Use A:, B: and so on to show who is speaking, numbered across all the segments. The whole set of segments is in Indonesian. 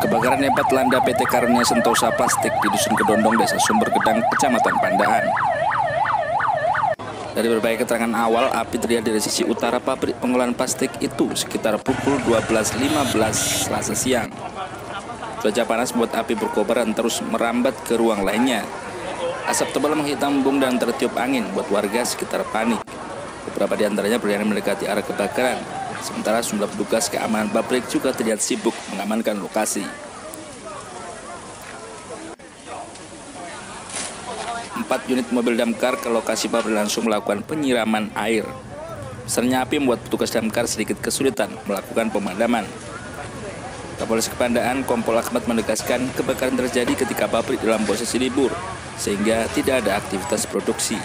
A: Kebakaran hebat landa PT Karunia Sentosa Plastik di Dusun Kedondong, Desa Sumber Gedang, Kecamatan Pandaan. Dari berbagai keterangan awal, api terlihat dari sisi utara pabrik pengolahan plastik itu sekitar pukul 12.15 Selasa siang. Cuaca panas membuat api berkobar dan terus merambat ke ruang lainnya. Asap tebal menghitam bung dan tertiup angin buat warga sekitar panik. Beberapa di antaranya berani mendekati arah kebakaran. Sementara sejumlah petugas keamanan pabrik juga terlihat sibuk mengamankan lokasi. Empat unit mobil damkar ke lokasi pabrik langsung melakukan penyiraman air. Besarnya api membuat petugas damkar sedikit kesulitan melakukan pemadaman. Kapolres Kepandaan Kompol Ahmad menegaskan kebakaran terjadi ketika pabrik dalam posisi libur, sehingga tidak ada aktivitas produksi.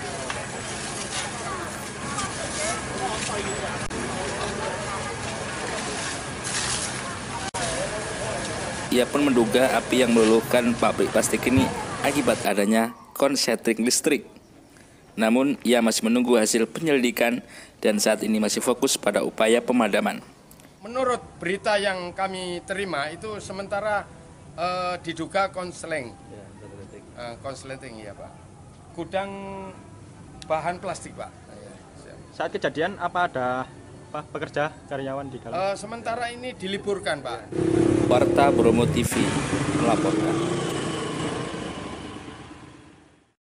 A: Ia pun menduga api yang meluluhkan pabrik plastik ini akibat adanya konsletring listrik. Namun, ia masih menunggu hasil penyelidikan dan saat ini masih fokus pada upaya pemadaman.
B: Menurut berita yang kami terima itu sementara eh, diduga konseling, Eh, konsleting ya pak, gudang bahan plastik pak.
C: Saat kejadian apa ada apa, pekerja karyawan di dalam?
B: Eh, sementara ini diliburkan pak.
A: Warta Bromo TV melaporkan.